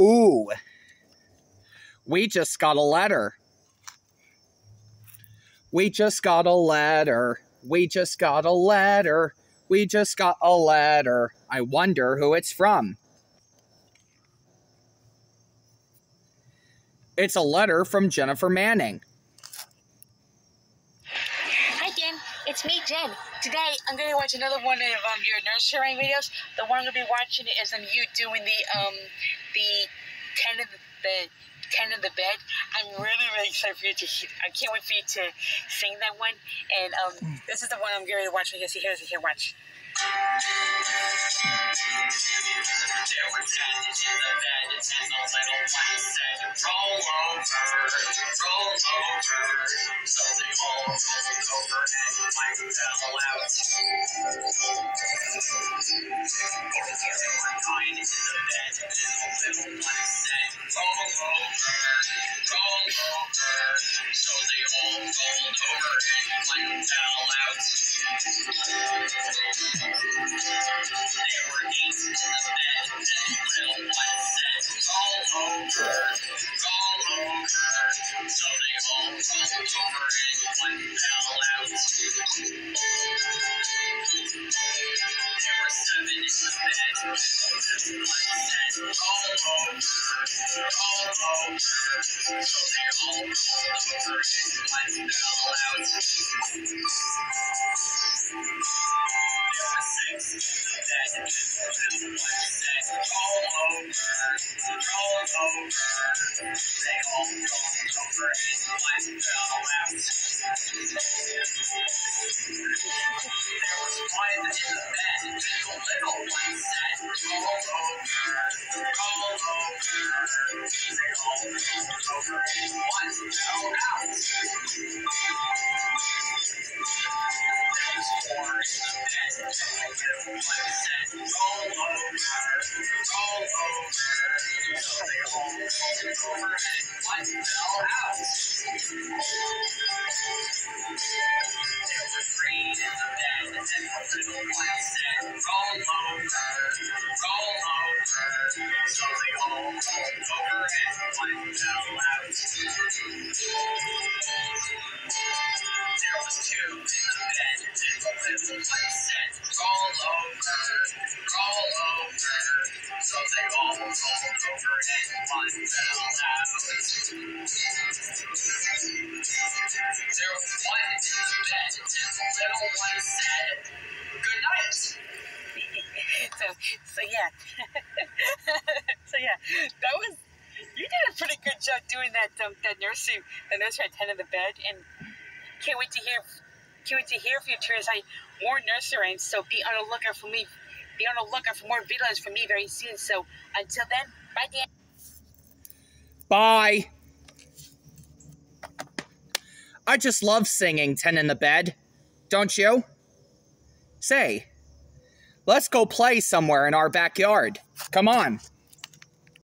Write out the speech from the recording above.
Ooh. We just got a letter. We just got a letter. We just got a letter. We just got a letter. I wonder who it's from. It's a letter from Jennifer Manning. Hi, Jen. It's me, Jen. Today, I'm going to watch another one of um, your nursery videos. The one I'm going to be watching is um, you doing the um the ten of the, ten of the bed. I'm really really excited for you to. I can't wait for you to sing that one. And um, this is the one I'm going to watch. Here, see, here's here. Watch. There were ten in the bed, and the little one said, Roll over, roll over. So they all nine in the bed, little one said, Roll over, roll over. So they all rolled over and out. Were eight in the bed, little one said, Roll over, roll over. So they all rolled over they all rolled over and one fell out. There were in the bed, one said, There was one little one said, Good night. so so yeah so yeah that was you did a pretty good job doing that um, that nursery the nursery at ten in the bed and can't wait to hear can't wait to hear from you Teresa more nursery rhymes so be on the lookout for me be on the lookout for more videos from me very soon so until then bye Dan. Bye. I just love singing 10 in the bed. Don't you? Say, let's go play somewhere in our backyard. Come on.